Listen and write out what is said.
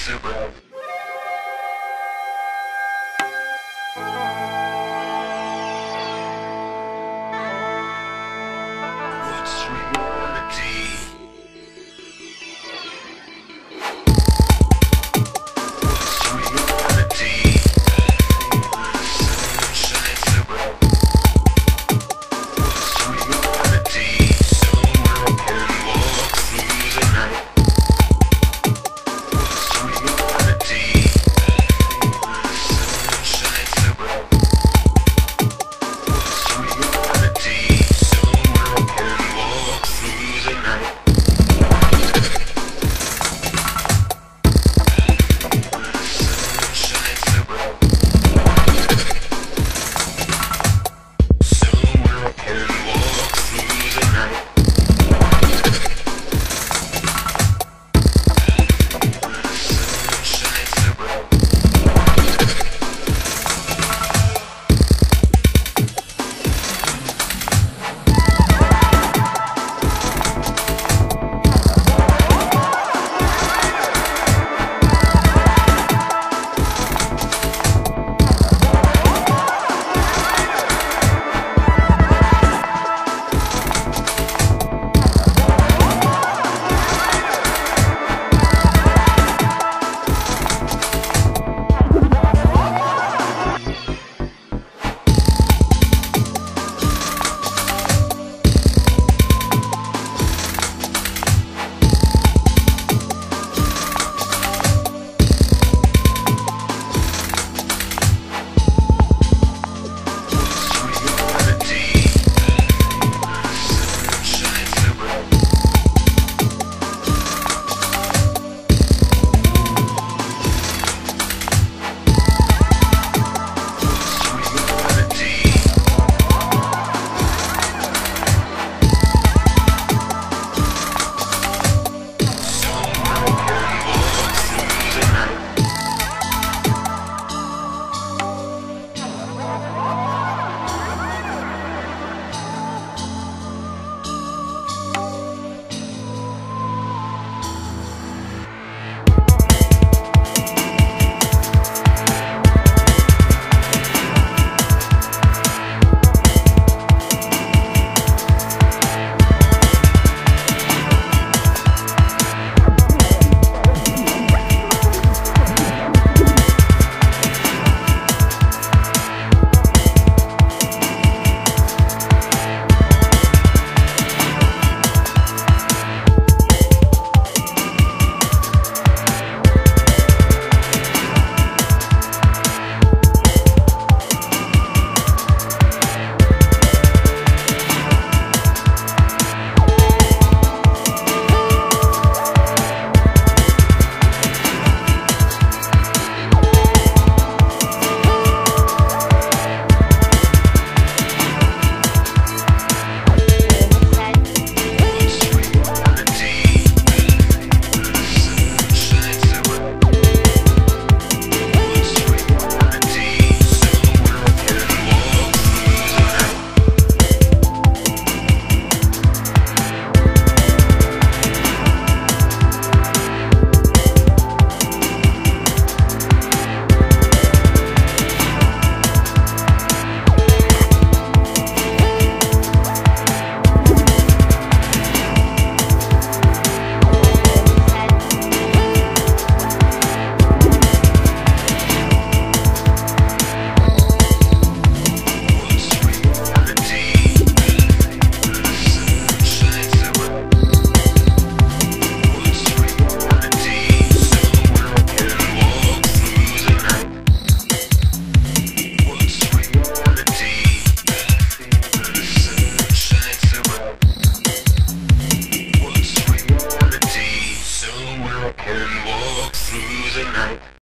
super.